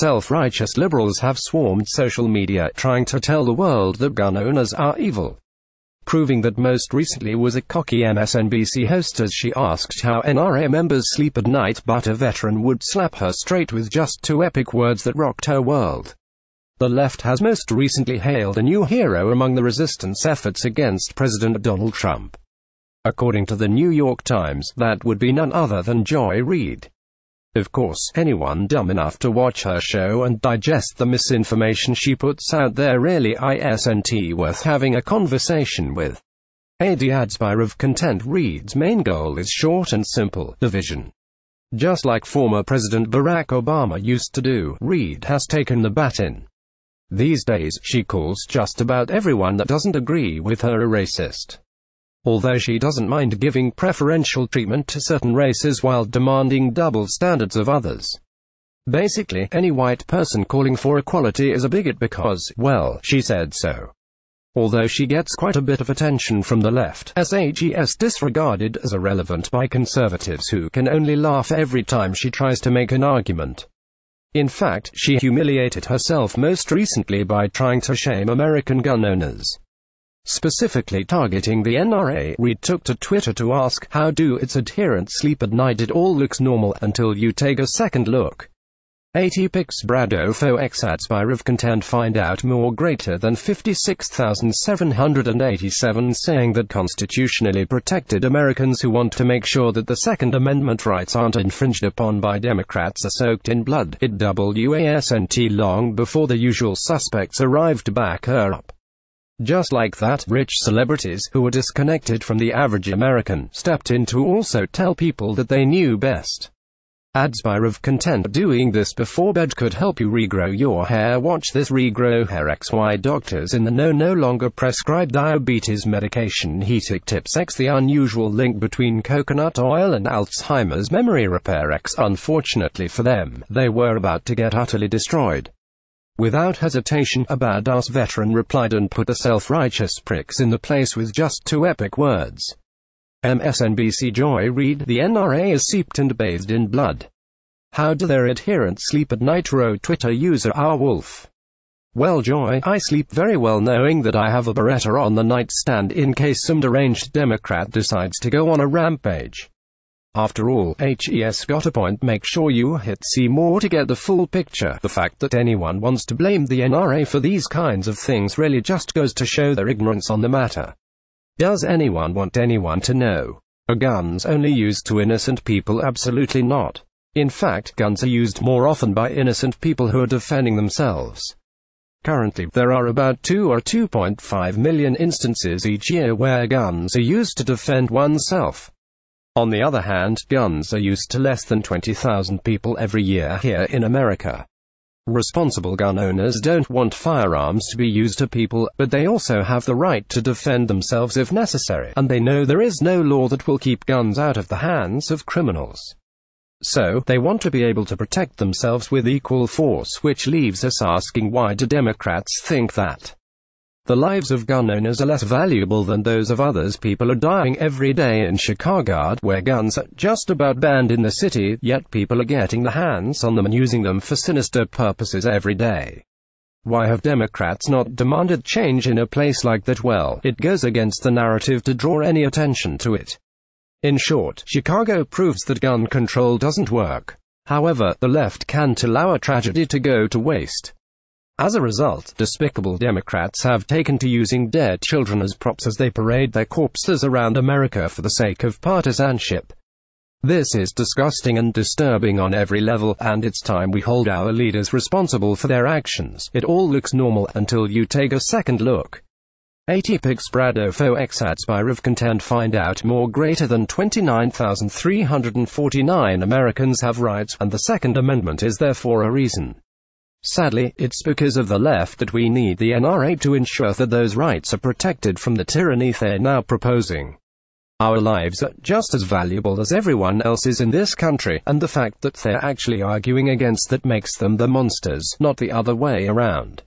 self-righteous liberals have swarmed social media trying to tell the world that gun owners are evil. Proving that most recently was a cocky MSNBC host as she asked how NRA members sleep at night but a veteran would slap her straight with just two epic words that rocked her world. The left has most recently hailed a new hero among the resistance efforts against President Donald Trump. According to the New York Times, that would be none other than Joy Reid. Of course, anyone dumb enough to watch her show and digest the misinformation she puts out there really isn't worth having a conversation with. AD Adspire of Content Reid's main goal is short and simple, division. Just like former President Barack Obama used to do, Reid has taken the baton. These days, she calls just about everyone that doesn't agree with her a racist although she doesn't mind giving preferential treatment to certain races while demanding double standards of others. Basically, any white person calling for equality is a bigot because, well, she said so. Although she gets quite a bit of attention from the left, SAGS disregarded as irrelevant by conservatives who can only laugh every time she tries to make an argument. In fact, she humiliated herself most recently by trying to shame American gun owners specifically targeting the NRA. Reid took to Twitter to ask, how do its adherents sleep at night? It all looks normal until you take a second look. 80 pics Brado fo of content find out more greater than 56,787 saying that constitutionally protected Americans who want to make sure that the Second Amendment rights aren't infringed upon by Democrats are soaked in blood. It wasn't long before the usual suspects arrived back her up. Just like that, rich celebrities, who were disconnected from the average American, stepped in to also tell people that they knew best. Adspire of content doing this before bed could help you regrow your hair. Watch this regrow hair XY doctors in the know no longer prescribe diabetes medication. Heating tips X the unusual link between coconut oil and Alzheimer's memory repair X. Unfortunately for them, they were about to get utterly destroyed. Without hesitation, a badass veteran replied and put the self-righteous pricks in the place with just two epic words. MSNBC Joy Reid, the NRA is seeped and bathed in blood. How do their adherents sleep at night? wrote Twitter user R. Wolf. Well Joy, I sleep very well knowing that I have a Beretta on the nightstand in case some deranged Democrat decides to go on a rampage. After all, HES got a point make sure you hit see more to get the full picture. The fact that anyone wants to blame the NRA for these kinds of things really just goes to show their ignorance on the matter. Does anyone want anyone to know? Are guns only used to innocent people? Absolutely not. In fact, guns are used more often by innocent people who are defending themselves. Currently, there are about 2 or 2.5 million instances each year where guns are used to defend oneself. On the other hand, guns are used to less than 20,000 people every year here in America. Responsible gun owners don't want firearms to be used to people, but they also have the right to defend themselves if necessary, and they know there is no law that will keep guns out of the hands of criminals. So, they want to be able to protect themselves with equal force, which leaves us asking why do Democrats think that? The lives of gun owners are less valuable than those of others. People are dying every day in Chicago, where guns are just about banned in the city, yet people are getting their hands on them and using them for sinister purposes every day. Why have Democrats not demanded change in a place like that? Well, it goes against the narrative to draw any attention to it. In short, Chicago proves that gun control doesn't work. However, the left can't allow a tragedy to go to waste. As a result, despicable Democrats have taken to using dead children as props as they parade their corpses around America for the sake of partisanship. This is disgusting and disturbing on every level, and it's time we hold our leaders responsible for their actions. It all looks normal until you take a second look. 80 pics Brado fo x Adspire of content find out more greater than 29,349 Americans have rights, and the Second Amendment is therefore a reason. Sadly, it's because of the left that we need the NRA to ensure that those rights are protected from the tyranny they're now proposing. Our lives are just as valuable as everyone else's in this country, and the fact that they're actually arguing against that makes them the monsters, not the other way around.